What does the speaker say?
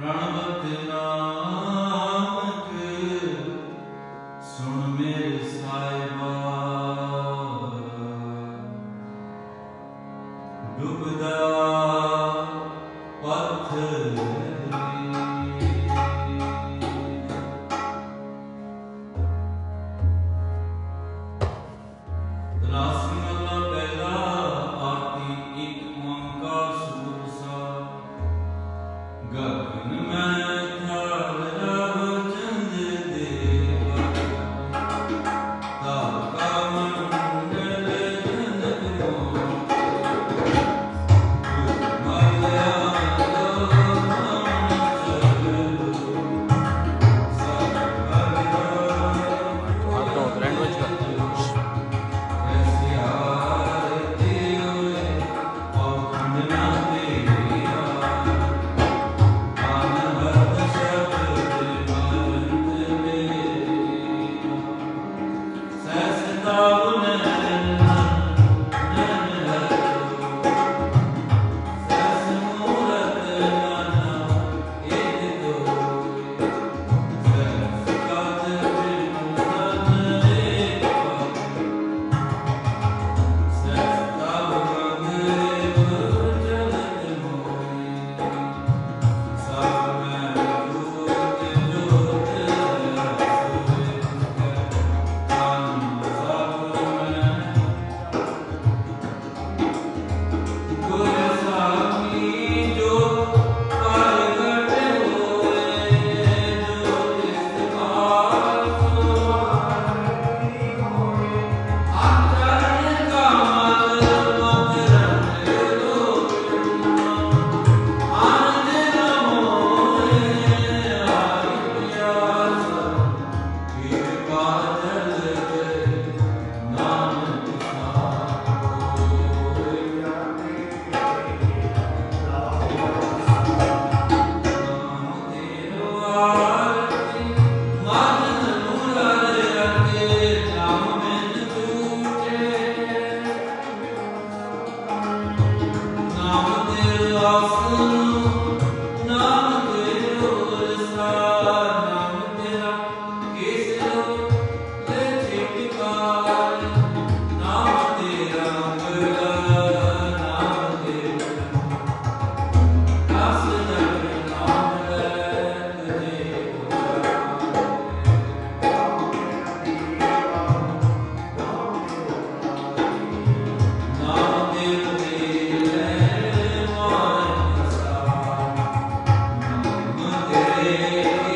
ਨਾਮਕ ਸੁਣ ਮੇਰੇ ਸਾਹਿਬਾ। Hare.